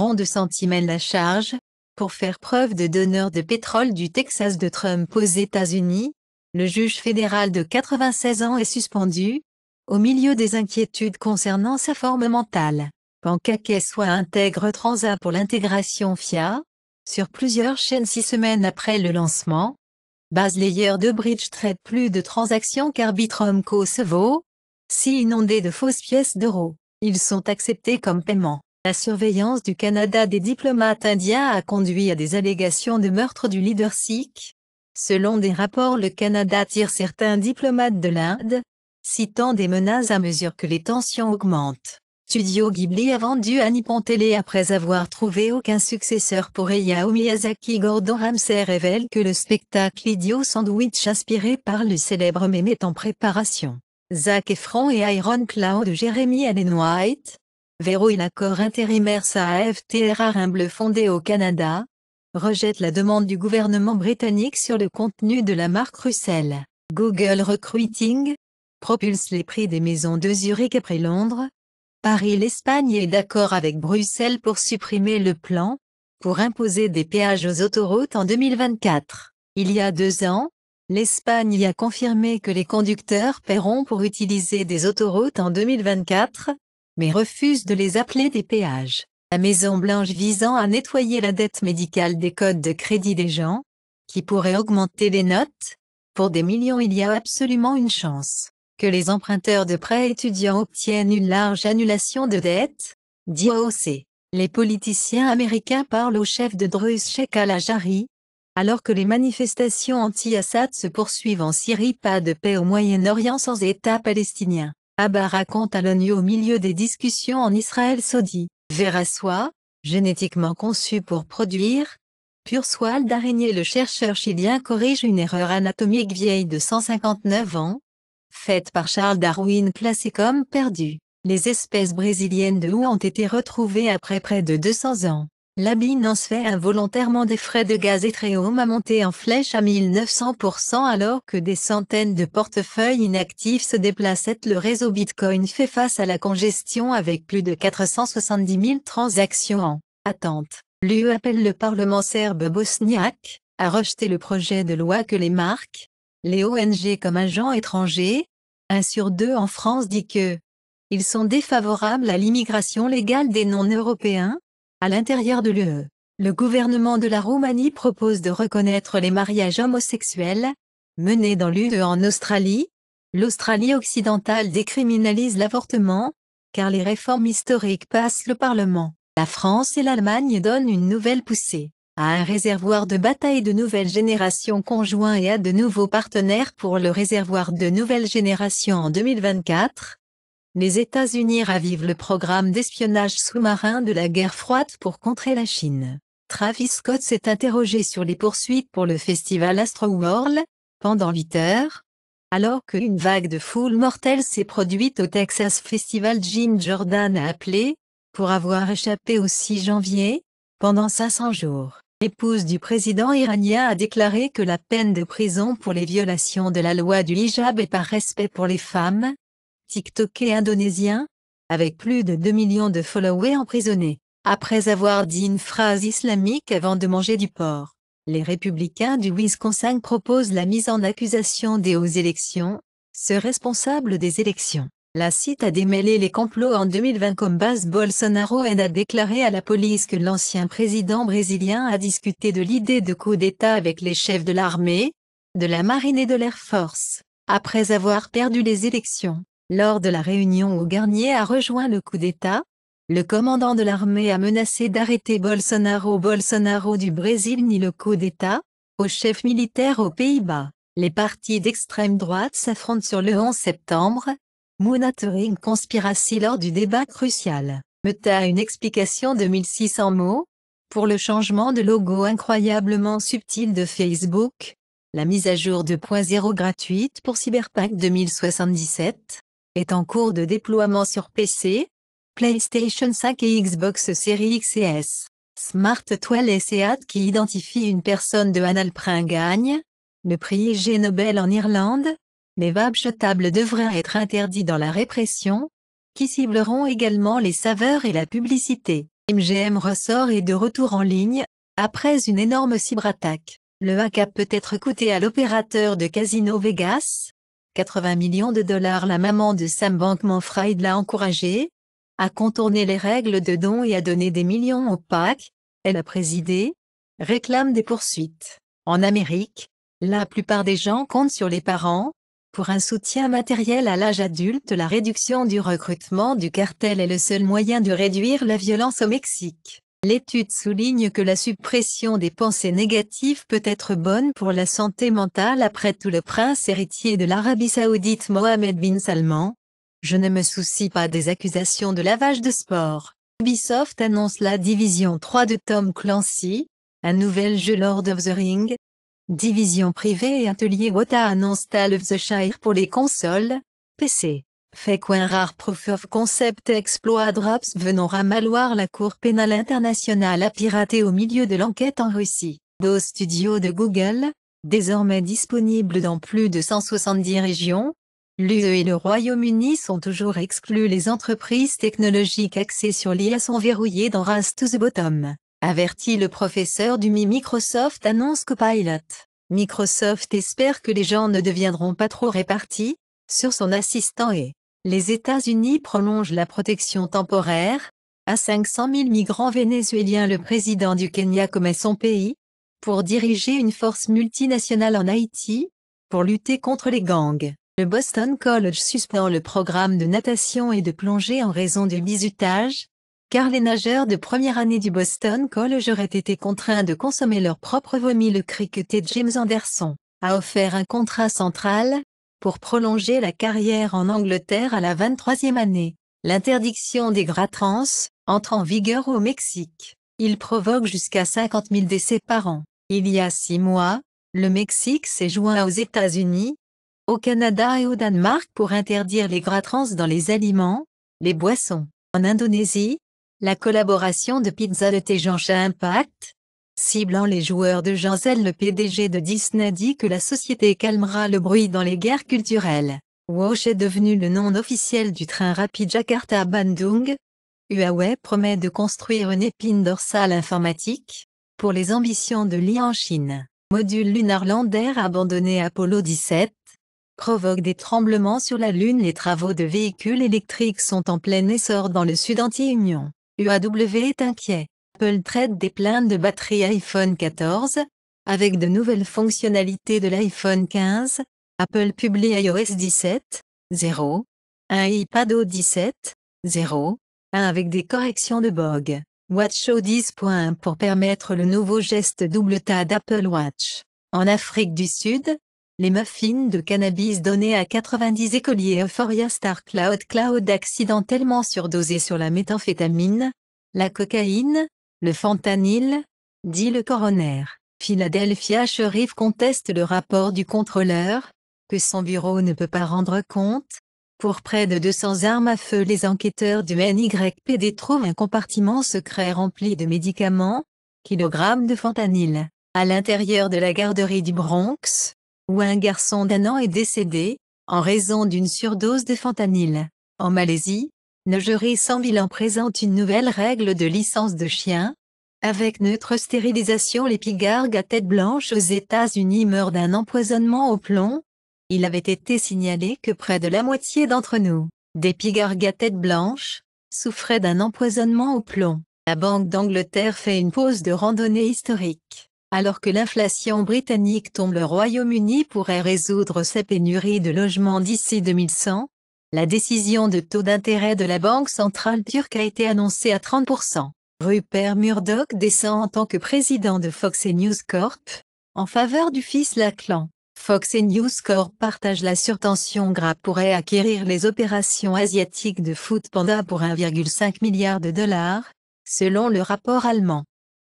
environ 2 cm la charge, pour faire preuve de donneur de pétrole du Texas de Trump aux États-Unis, le juge fédéral de 96 ans est suspendu, au milieu des inquiétudes concernant sa forme mentale. Pancake soit intègre Transa pour l'intégration FIA, sur plusieurs chaînes six semaines après le lancement. Base layer de Bridge traite plus de transactions qu'Arbitrum Kosovo, si inondés de fausses pièces d'euros. Ils sont acceptés comme paiement. La surveillance du Canada des diplomates indiens a conduit à des allégations de meurtre du leader sikh. Selon des rapports le Canada tire certains diplomates de l'Inde, citant des menaces à mesure que les tensions augmentent. Studio Ghibli a vendu à Nippon Télé après avoir trouvé aucun successeur pour Hayao Miyazaki Gordon Ramsay révèle que le spectacle Idiot Sandwich inspiré par le célèbre mème est en préparation. Zac Efron et Iron Cloud Jeremy Allen White, verrouille l'accord intérimaire SAFTRA un bleu fondé au Canada, rejette la demande du gouvernement britannique sur le contenu de la marque Russell. Google Recruiting propulse les prix des maisons de Zurich après Londres. Paris L'Espagne est d'accord avec Bruxelles pour supprimer le plan, pour imposer des péages aux autoroutes en 2024. Il y a deux ans, l'Espagne y a confirmé que les conducteurs paieront pour utiliser des autoroutes en 2024, mais refuse de les appeler des péages. La Maison Blanche visant à nettoyer la dette médicale des codes de crédit des gens, qui pourrait augmenter les notes, pour des millions il y a absolument une chance que les emprunteurs de prêts étudiants obtiennent une large annulation de dette, dit OC. Les politiciens américains parlent au chef de Druze Sheikh al-Ajari, alors que les manifestations anti-Assad se poursuivent en Syrie pas de paix au Moyen-Orient sans État palestinien. Abba raconte à l'ONU au milieu des discussions en Israël saudi. Verassois, génétiquement conçu pour produire, pur soile d'araignée le chercheur chilien corrige une erreur anatomique vieille de 159 ans, faite par Charles Darwin classée comme perdue. Les espèces brésiliennes de loups ont été retrouvées après près de 200 ans. L'abinance fait involontairement des frais de gaz Ethereum a monté en flèche à 1900% alors que des centaines de portefeuilles inactifs se déplacent. Le réseau Bitcoin fait face à la congestion avec plus de 470 000 transactions en attente. L'UE appelle le Parlement serbe bosniaque à rejeter le projet de loi que les marques, les ONG comme agents étrangers, un sur deux en France dit que ils sont défavorables à l'immigration légale des non-européens, à l'intérieur de l'UE, le gouvernement de la Roumanie propose de reconnaître les mariages homosexuels, menés dans l'UE en Australie. L'Australie occidentale décriminalise l'avortement, car les réformes historiques passent le Parlement. La France et l'Allemagne donnent une nouvelle poussée à un réservoir de bataille de nouvelle génération conjoint et à de nouveaux partenaires pour le réservoir de nouvelle génération en 2024, les États-Unis ravivent le programme d'espionnage sous-marin de la guerre froide pour contrer la Chine. Travis Scott s'est interrogé sur les poursuites pour le festival Astroworld, pendant 8 heures, alors qu'une vague de foule mortelle s'est produite au Texas Festival Jim Jordan a appelé, pour avoir échappé au 6 janvier, pendant 500 jours. L'épouse du président iranien a déclaré que la peine de prison pour les violations de la loi du hijab est par respect pour les femmes, TikToker indonésien, avec plus de 2 millions de followers emprisonnés, après avoir dit une phrase islamique avant de manger du porc. Les républicains du Wisconsin proposent la mise en accusation des hauts élections, ce responsable des élections. La cite a démêlé les complots en 2020 comme base Bolsonaro et a déclaré à la police que l'ancien président brésilien a discuté de l'idée de coup d'État avec les chefs de l'armée, de la marine et de l'Air Force, après avoir perdu les élections. Lors de la réunion où Garnier a rejoint le coup d'État, le commandant de l'armée a menacé d'arrêter Bolsonaro Bolsonaro du Brésil ni le coup d'État, au chef militaire aux Pays-Bas. Les partis d'extrême droite s'affrontent sur le 11 septembre. Monitoring Conspiracy lors du débat crucial. Meta une explication de 1600 mots pour le changement de logo incroyablement subtil de Facebook. La mise à jour 2.0 gratuite pour Cyberpunk 2077 est en cours de déploiement sur PC, PlayStation 5 et Xbox Series X et S. Smart Toile et Seat qui identifie une personne de Analprin gagne. Le prix Ig Nobel en Irlande. Les vapes jetables devraient être interdits dans la répression, qui cibleront également les saveurs et la publicité. MGM ressort et de retour en ligne, après une énorme cyberattaque. Le hack peut-être coûté à l'opérateur de Casino Vegas 80 millions de dollars. La maman de Sam Bankman-Fried l'a encouragé à contourner les règles de dons et à donner des millions au PAC. Elle a présidé, réclame des poursuites. En Amérique, la plupart des gens comptent sur les parents, pour un soutien matériel à l'âge adulte la réduction du recrutement du cartel est le seul moyen de réduire la violence au Mexique. L'étude souligne que la suppression des pensées négatives peut être bonne pour la santé mentale après tout le prince héritier de l'Arabie saoudite Mohamed bin Salman. Je ne me soucie pas des accusations de lavage de sport. Ubisoft annonce la division 3 de Tom Clancy, un nouvel jeu Lord of the Ring, Division privée et atelier Wota annonce Tale of the Shire pour les consoles, PC. Fait qu'un rare proof of concept exploit Drops venant ramaloir la Cour pénale internationale a piraté au milieu de l'enquête en Russie. Dos Studio de Google, désormais disponible dans plus de 170 régions, l'UE et le Royaume-Uni sont toujours exclus les entreprises technologiques axées sur l'IA sont verrouillées dans Race to the Bottom. Averti le professeur du Mi Microsoft annonce Copilot. Microsoft espère que les gens ne deviendront pas trop répartis sur son assistant et les États-Unis prolongent la protection temporaire à 500 000 migrants vénézuéliens. Le président du Kenya commet son pays pour diriger une force multinationale en Haïti pour lutter contre les gangs. Le Boston College suspend le programme de natation et de plongée en raison du bizutage car les nageurs de première année du Boston College auraient été contraints de consommer leur propre vomi. Le cricketer James Anderson a offert un contrat central pour prolonger la carrière en Angleterre à la 23e année. L'interdiction des gras trans entre en vigueur au Mexique. Il provoque jusqu'à 50 000 décès par an. Il y a six mois, le Mexique s'est joint aux États-Unis, au Canada et au Danemark pour interdire les gras trans dans les aliments, les boissons. En Indonésie, la collaboration de Pizza de Tejancha Impact, ciblant les joueurs de Janzel le PDG de Disney dit que la société calmera le bruit dans les guerres culturelles. Wosh est devenu le nom officiel du train rapide Jakarta-Bandung. Huawei promet de construire une épine dorsale informatique pour les ambitions de l'IA en Chine. Module lunar lander abandonné Apollo 17 provoque des tremblements sur la Lune. Les travaux de véhicules électriques sont en plein essor dans le sud anti-Union. UAW est inquiet. Apple traite des plaintes de batterie iPhone 14. Avec de nouvelles fonctionnalités de l'iPhone 15, Apple publie iOS 17, 0, un iPadOS 17, 0, 1 avec des corrections de bug. WatchO 10.1 pour permettre le nouveau geste double tas d'Apple Watch. En Afrique du Sud, les muffins de cannabis donnés à 90 écoliers Euphoria Star Cloud Cloud accidentellement surdosés sur la méthamphétamine, la cocaïne, le fentanyl, dit le coroner. Philadelphia Sheriff conteste le rapport du contrôleur, que son bureau ne peut pas rendre compte. Pour près de 200 armes à feu les enquêteurs du NYPD trouvent un compartiment secret rempli de médicaments, kilogrammes de fentanyl, à l'intérieur de la garderie du Bronx, où un garçon d'un an est décédé, en raison d'une surdose de fentanyl. En Malaisie, Nogerie sans bilan présente une nouvelle règle de licence de chien. Avec neutre stérilisation les pigargues à tête blanche aux États-Unis meurent d'un empoisonnement au plomb. Il avait été signalé que près de la moitié d'entre nous, des pigargues à tête blanche, souffraient d'un empoisonnement au plomb. La Banque d'Angleterre fait une pause de randonnée historique. Alors que l'inflation britannique tombe le Royaume-Uni pourrait résoudre sa pénurie de logements d'ici 2100, la décision de taux d'intérêt de la Banque centrale turque a été annoncée à 30%. Rupert Murdoch descend en tant que président de Fox News Corp, en faveur du fils Lachlan. Fox News Corp partage la surtension Gras pourrait acquérir les opérations asiatiques de Food Panda pour 1,5 milliard de dollars, selon le rapport allemand.